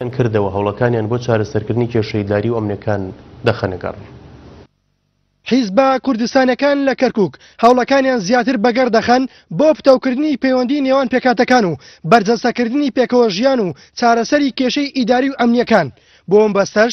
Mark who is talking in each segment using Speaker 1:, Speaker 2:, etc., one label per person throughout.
Speaker 1: یان کردەوە هەوڵەکانیان بۆ چارەسەرکردنی کێشە ئیداری و ئەمنیەکان دەخەنەگەڕ.
Speaker 2: حیزبە کوردستانیەکان لە کەرکوک هەوڵەکانیان زیاتر بەگەڕ دەخەن بۆ پتەوکردنی پەیوەندی نێوان پێکهاتەکان و بەرجەستەکردنی پێکەوەژیان و چارەسەری کێشەی ئیداری و ئەمنیەکان، بۆ
Speaker 3: مەبەستەش،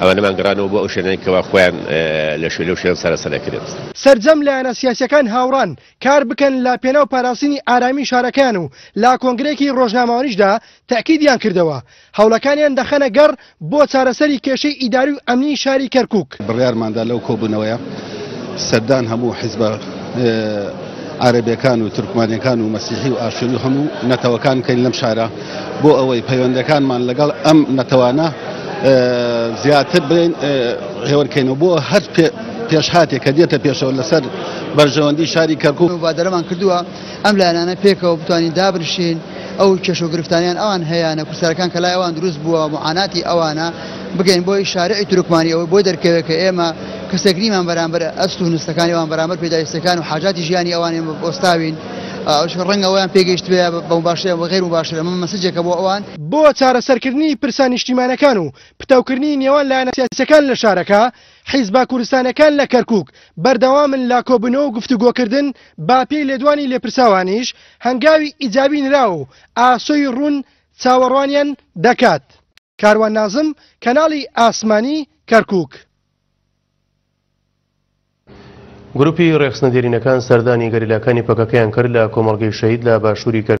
Speaker 3: ئەوانەمان گەڕانەوە بۆ ئەو شوێنانەی کەوا خۆیان لە شوێ لەو شوێنە سارەسەر
Speaker 2: ئەکرێت. سەرجەم لایەنە سیاسییەکان هاوڕان کار بکەن لە پێناو پاراستنی ئارامی شارەکەیان و لە کۆنگرەیەکی ڕۆژنامەوانیشدا تەئکیدیان کردەوە هەوڵەکانیان دەخەنە گەڕ بۆ چارەسەری کێشەی ئیداری و ئەمنی شاری کەرکوک.
Speaker 4: بڕیارمان دا لەو کۆبوونەوەیە سەردان هەموو حیزبە عەرەبیەکان و تورکمانیەکان و مەسیحی و ئاشوری و هەموو نەتەوەکان بکەین لەم شارە. بۆ ئەوەی پەیوەندەکانمان لەگەڵ ئەم نەتەوانە زیاتر بین هێورکەینەوە بۆ هەر پێشهاتێک کە دێتە پێشەوە لەسەر بەرژەوەندی شاری کەرکوک و
Speaker 5: بادەرەمان کردووە ئەم لایەنانە پێکەوە بتوانین دابرشین ئەو کێش و گرفتانیان ئەوان هەیەە کوسەرەکان کە لای ئەوان دروست بووە معاناتی ئەوانە بگەین بۆی شارعی ترکمانی ئەوەی بۆی دەرکەوێت کە ئێمە کەسێک نیمان بەرامبەر ئەست و نستەکانیوان بەرامبەر پێداویستەکان و حاجاتی ژیانی ئەوانێ ئۆستاوین ڕەنگ ئەویان پێگەیشتبێ بەو باشە بە غێر و باشە ئەمە مەسجێکە بۆ ئەوان.
Speaker 2: بۆ چارەسەرکردنی پرسە نیشتیمانەکان و پتەوکردنی نێوان لایەنە سیاسییەکان لە شارەکە، حیزبە کوردستانییەکان لە کەرکووک بەردەوامن لە کۆبوونەوە و گفتوگۆکردن، بەپێی لێدوانی لێپرساوانیش هەنگاوی ئیجابی نراوە و ئاسۆی ڕوون چاوەڕوانیان دەکات. کاروان نازم، کەناڵی ئاسمانی کەرکووک.
Speaker 1: گروپی رێخستنە دێرینەکان سەردانی گەریلاکانی پەکەکەیان کرد لە کۆمەڵگەی شەهید لە باشوری کەرکوک.